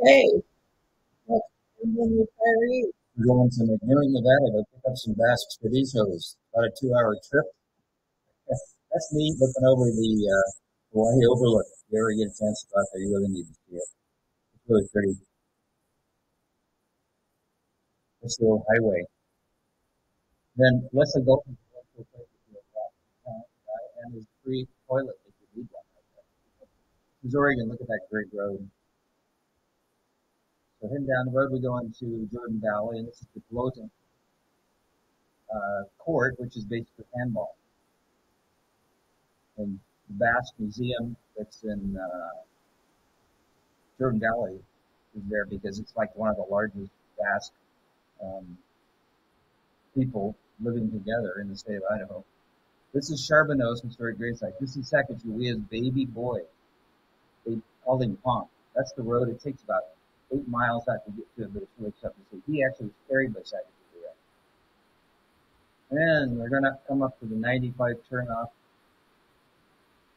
Okay. We're going to McMurray, Nevada to pick up some Basque Expeditions. About a two-hour trip. That's me looking over the uh, Owyhee overlook. If you ever get a chance to go out there, you really need to see it. It's really pretty. This little highway. Then Leslie Gulch and his free toilet if you need one. There's Oregon. Look at that great road. So heading down the road, we go into Jordan Valley, and this is the Pilota uh, Court, which is basically handball. And the Basque Museum that's in uh, Jordan Valley is there because it's like one of the largest Basque um, people living together in the state of Idaho. This is Charbonneau's historic sort of great site. This is Sacagawea's baby boy. They called him Pomp. That's the road. It takes about eight miles out to get to it, but it's really tough to see. He actually was carried by Sacagawea. And we're going to come up to the 95 turnoff.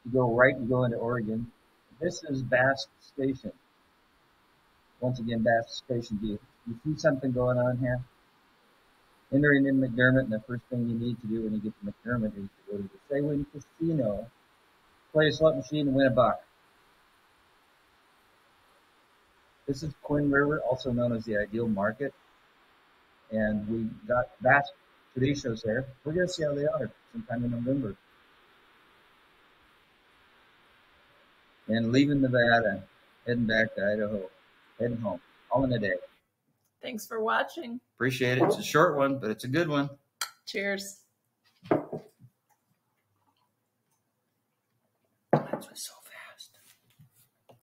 You go right, you go into Oregon. This is Basque Station. Once again, Basque Station. Do you, you see something going on here? Entering in McDermitt, and the first thing you need to do when you get to McDermitt is to go to the Say When Casino, play a slot machine, and win a buck. This is Quinn River, also known as the Ideal Market. And we got Basque chorizos there. We're going to see how they are sometime in November. And leaving Nevada, heading back to Idaho, heading home, all in a day. Thanks for watching. Appreciate it. It's a short one, but it's a good one. Cheers. That was so fast.